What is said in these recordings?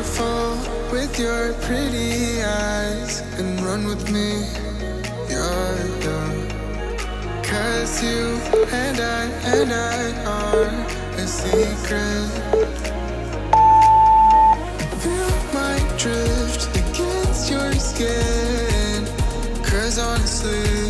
Careful with your pretty eyes and run with me. You're young. Cause you and I and I are a secret. Feel my drift against your skin. Cause honestly,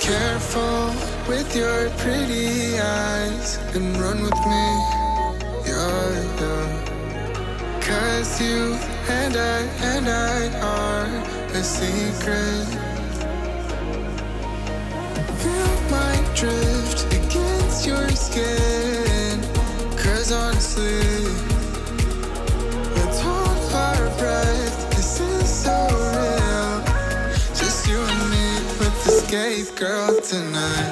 Careful with your pretty eyes and run with me. You're young. Cause you and I and I are a secret. Feel my drift against your skin. Cause honestly, girl, tonight.